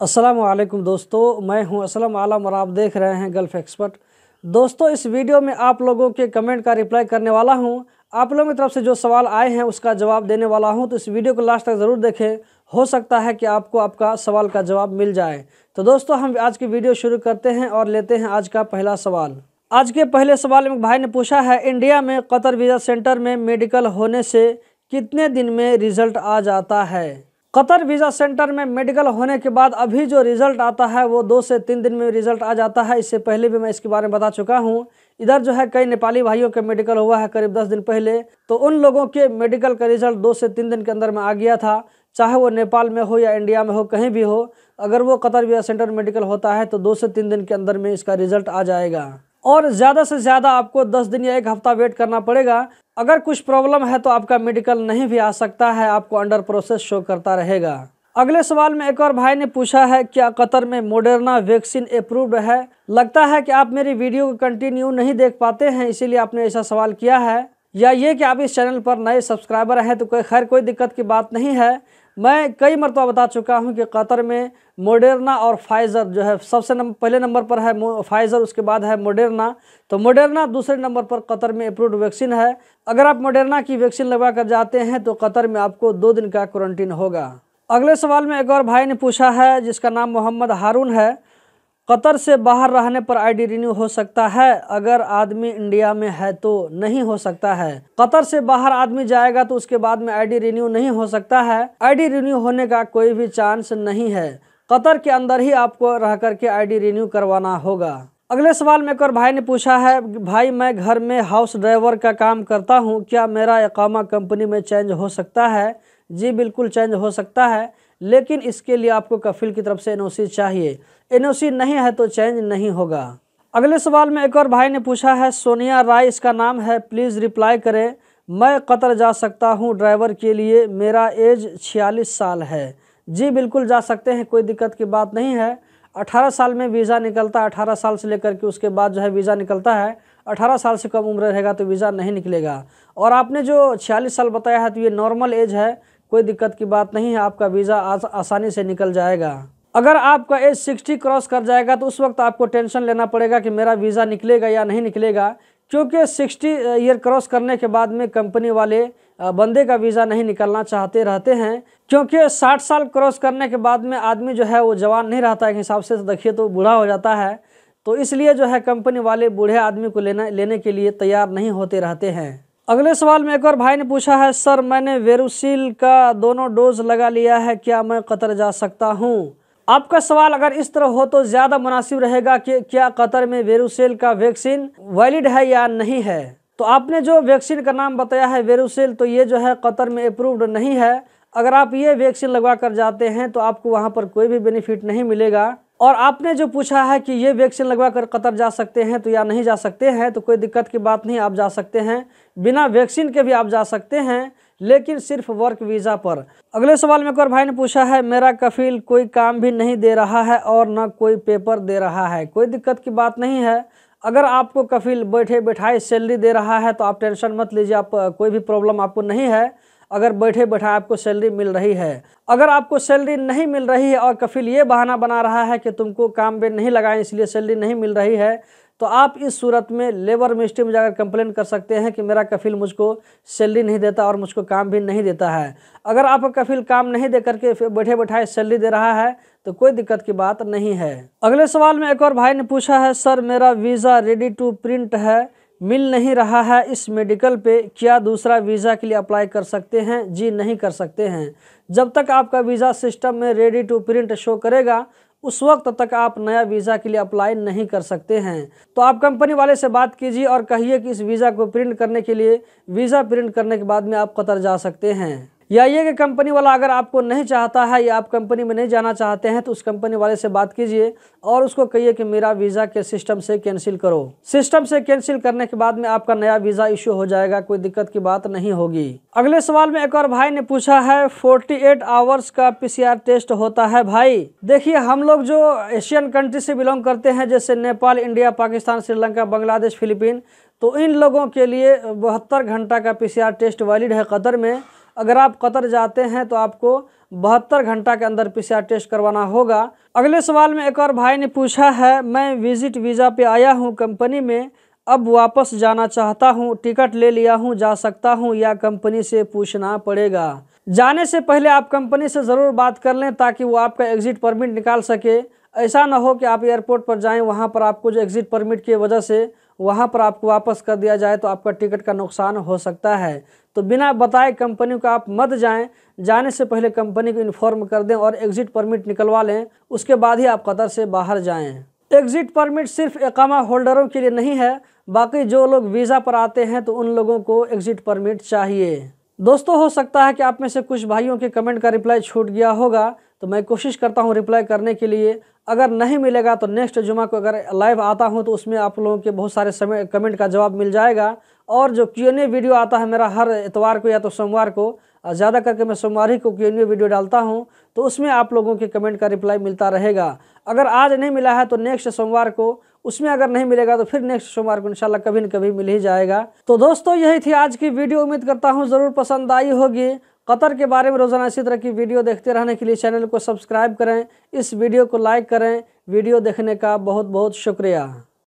वालेकुम दोस्तों, मैं हूँ असलम आलम और आप देख रहे हैं गल्फ एक्सपर्ट। दोस्तों, इस वीडियो में आप लोगों के कमेंट का रिप्लाई करने वाला हूँ। आप लोगों की तरफ़ से जो सवाल आए हैं, उसका जवाब देने वाला हूँ। तो इस वीडियो को लास्ट तक ज़रूर देखें। हो सकता है कि आपको आपका सवाल का जवाब मिल जाए। तो दोस्तों, हम आज की वीडियो शुरू करते हैं और लेते हैं आज का पहला सवाल। आज के पहले सवाल में भाई ने पूछा है, इंडिया में कतर वीज़ा सेंटर में मेडिकल होने से कितने दिन में रिज़ल्ट आ जाता है? कतर वीज़ा सेंटर में मेडिकल होने के बाद अभी जो रिज़ल्ट आता है, वो दो से तीन दिन में रिज़ल्ट आ जाता है। इससे पहले भी मैं इसके बारे में बता चुका हूँ। इधर जो है, कई नेपाली भाइयों के मेडिकल हुआ है करीब दस दिन पहले। तो उन लोगों के मेडिकल का रिज़ल्ट दो से तीन दिन के अंदर में आ गया था। चाहे वो नेपाल में हो या इंडिया में हो, कहीं भी हो, अगर वो कतर वीज़ा सेंटर मेडिकल होता है तो दो से तीन दिन के अंदर में इसका रिज़ल्ट आ जाएगा। और ज़्यादा से ज़्यादा आपको 10 दिन या एक हफ़्ता वेट करना पड़ेगा। अगर कुछ प्रॉब्लम है तो आपका मेडिकल नहीं भी आ सकता है, आपको अंडर प्रोसेस शो करता रहेगा। अगले सवाल में एक और भाई ने पूछा है, क्या कतर में मोडर्ना वैक्सीन अप्रूव्ड है? लगता है कि आप मेरी वीडियो को कंटिन्यू नहीं देख पाते हैं, इसीलिए आपने ऐसा सवाल किया है। या ये कि आप इस चैनल पर नए सब्सक्राइबर हैं तो कोई खैर कोई दिक्कत की बात नहीं है। मैं कई मरतबा बता चुका हूँ कि कतर में मोडेरना और फाइज़र जो है सबसे नम, पहले नंबर पर है फाइज़र उसके बाद है मोडेरना। तो मोडेरना दूसरे नंबर पर कतर में अप्रूव्ड वैक्सीन है। अगर आप मोडेरना की वैक्सीन लगवा कर जाते हैं तो कतर में आपको दो दिन का क्वारंटीन होगा। अगले सवाल में एक और भाई ने पूछा है जिसका नाम मोहम्मद हारून है। कतर से बाहर रहने पर आईडी रिन्यू हो सकता है। अगर आदमी इंडिया में है तो नहीं हो सकता है। कतर से बाहर आदमी जाएगा तो उसके बाद में आईडी रिन्यू नहीं हो सकता है। आईडी रिन्यू होने का कोई भी चांस नहीं है। कतर के अंदर ही आपको रह करके आईडी रिन्यू करवाना होगा। अगले सवाल में एक और भाई ने पूछा है, भाई, मैं घर में हाउस ड्राइवर का काम करता हूँ। क्या मेरा इकामा कंपनी में चेंज हो सकता है? जी, बिल्कुल चेंज हो सकता है। लेकिन इसके लिए आपको कफिल की तरफ़ से एनओसी चाहिए। एनओसी नहीं है तो चेंज नहीं होगा। अगले सवाल में एक और भाई ने पूछा है, सोनिया राय इसका नाम है प्लीज़ रिप्लाई करें। मैं कतर जा सकता हूँ ड्राइवर के लिए, मेरा एज छियालीस साल है। जी बिल्कुल जा सकते हैं, कोई दिक्कत की बात नहीं है। अठारह साल में वीज़ा निकलता है अठारह साल से लेकर के उसके बाद जो है वीज़ा निकलता है। अठारह साल से कम उम्र रहेगा तो वीज़ा नहीं निकलेगा। और आपने जो छियालीस साल बताया है तो ये नॉर्मल एज है। कोई दिक्कत की बात नहीं है आपका वीज़ा आस, आसानी से निकल जाएगा। अगर आपका एज सिक्सटी क्रॉस कर जाएगा तो उस वक्त आपको टेंशन लेना पड़ेगा कि मेरा वीज़ा निकलेगा या नहीं निकलेगा क्योंकि सिक्सटी ईयर क्रॉस करने के बाद में कंपनी वाले बंदे का वीज़ा नहीं निकलना चाहते रहते हैं क्योंकि साठ साल क्रॉस करने के बाद में आदमी जो है वो जवान नहीं रहता है हिसाब से देखिए तो बूढ़ा हो जाता है। तो इसलिए जो है कंपनी वाले बूढ़े आदमी को लेना लेने के लिए तैयार नहीं होते रहते हैं। अगले सवाल में एक और भाई ने पूछा है, सर, मैंने वेरुसील का दोनों डोज लगा लिया है, क्या मैं कतर जा सकता हूँ? आपका सवाल अगर इस तरह हो तो ज़्यादा मुनासिब रहेगा कि क्या कतर में वेरुसेल का वैक्सीन वैलिड है या नहीं है। तो आपने जो वैक्सीन का नाम बताया है, वेरुसेल तो ये जो है कतर में अप्रूव्ड नहीं है। अगर आप ये वैक्सीन लगवा कर जाते हैं तो आपको वहाँ पर कोई भी बेनिफिट नहीं मिलेगा। और आपने जो पूछा है कि ये वैक्सीन लगवा कर कतर जा सकते हैं तो या नहीं जा सकते हैं तो कोई दिक्कत की बात नहीं, आप जा सकते हैं। बिना वैक्सीन के भी आप जा सकते हैं, लेकिन सिर्फ़ वर्क वीज़ा पर। अगले सवाल में एक और भाई ने पूछा है, मेरा कफील कोई काम भी नहीं दे रहा है और न कोई पेपर दे रहा है। कोई दिक्कत की बात नहीं है। अगर आपको कफील बैठे बैठाए सैलरी दे रहा है तो आप टेंशन मत लीजिए, आप, कोई भी प्रॉब्लम आपको नहीं है। अगर बैठे बैठा आपको सैलरी मिल रही है। अगर आपको सैलरी नहीं मिल रही है और कफिल ये बहाना बना रहा है कि तुमको काम में नहीं लगाए, इसलिए सैलरी नहीं मिल रही है तो आप इस सूरत में लेबर मिनिस्ट्री में जाकर कंप्लेन कर सकते हैं कि मेरा कफिल मुझको सैलरी नहीं देता और मुझको काम भी नहीं देता है। अगर आपका कफिल काम नहीं दे करके बैठे बैठाए सैलरी दे रहा है तो कोई दिक्कत की बात नहीं है। अगले सवाल में एक और भाई ने पूछा है, सर, मेरा वीज़ा रेडी टू प्रिंट है। मिल नहीं रहा है इस मेडिकल पे, क्या दूसरा वीज़ा के लिए अप्लाई कर सकते हैं? जी नहीं कर सकते हैं। जब तक आपका वीज़ा सिस्टम में रेडी टू प्रिंट शो करेगा, उस वक्त तक आप नया वीज़ा के लिए अप्लाई नहीं कर सकते हैं। तो आप कंपनी वाले से बात कीजिए और कहिए कि इस वीज़ा को प्रिंट करने के लिए, वीज़ा प्रिंट करने के बाद में आप कतर जा सकते हैं। या ये कि कंपनी वाला अगर आपको नहीं चाहता है या आप कंपनी में नहीं जाना चाहते हैं तो उस कंपनी वाले से बात कीजिए और उसको कहिए कि मेरा वीज़ा के सिस्टम से कैंसिल करो। सिस्टम से कैंसिल करने के बाद में आपका नया वीज़ा इश्यू हो जाएगा, कोई दिक्कत की बात नहीं होगी। अगले सवाल में एक और भाई ने पूछा है, फोर्टी आवर्स का पीसीआर टेस्ट होता है भाई? देखिए, हम लोग जो एशियन कंट्री से बिलोंग करते हैं, जैसे नेपाल, इंडिया, पाकिस्तान, श्रीलंका, बांग्लादेश, फिलीपीन तो इन लोगों के लिए बहत्तर घंटा का पीसीआर टेस्ट वैलिड है कतर में। अगर आप कतर जाते हैं तो आपको बहत्तर घंटा के अंदर पीसीआर टेस्ट करवाना होगा। अगले सवाल में एक और भाई ने पूछा है, मैं विज़िट वीज़ा पे आया हूँ कंपनी में अब वापस जाना चाहता हूँ टिकट ले लिया हूँ, जा सकता हूँ या कंपनी से पूछना पड़ेगा? जाने से पहले आप कंपनी से ज़रूर बात कर लें ताकि वो आपका एग्ज़िट परमिट निकाल सके। ऐसा ना हो कि आप एयरपोर्ट पर जाएँ, वहाँ पर आपको जो एग्ज़िट परमिट की वजह से वहाँ पर आपको वापस कर दिया जाए तो आपका टिकट का नुकसान हो सकता है। तो बिना बताए कंपनी को आप मत जाएँ, जाने से पहले कंपनी को इन्फॉर्म कर दें और एग्ज़िट परमिट निकलवा लें, उसके बाद ही आप कतर से बाहर जाएँ। एग्ज़िट परमिट सिर्फ़ एकामा होल्डरों के लिए नहीं है, बाकी जो लोग वीज़ा पर आते हैं तो उन लोगों को एग्ज़िट परमिट चाहिए। दोस्तों, हो सकता है कि आप में से कुछ भाइयों के कमेंट का रिप्लाई छूट गया होगा तो मैं कोशिश करता हूँ रिप्लाई करने के लिए। अगर नहीं मिलेगा तो नेक्स्ट जुमा को अगर लाइव आता हूँ तो उसमें आप लोगों के बहुत सारे समय कमेंट का जवाब मिल जाएगा। और जो क्यू एन ए वीडियो आता है मेरा हर इतवार को या तो सोमवार को ज़्यादा करके मैं सोमवार ही को क्यू एन ए वीडियो डालता हूँ तो उसमें आप लोगों के कमेंट का रिप्लाई मिलता रहेगा। अगर आज नहीं मिला है तो नेक्स्ट सोमवार को, उसमें अगर नहीं मिलेगा तो फिर नेक्स्ट सोमवार को इंशाल्लाह कभी न कभी मिल ही जाएगा। तो दोस्तों, यही थी आज की वीडियो उम्मीद करता हूँ ज़रूर पसंद आई होगी। कतर के बारे में रोज़ाना इसी तरह की वीडियो देखते रहने के लिए चैनल को सब्सक्राइब करें, इस वीडियो को लाइक करें। वीडियो देखने का बहुत बहुत शुक्रिया।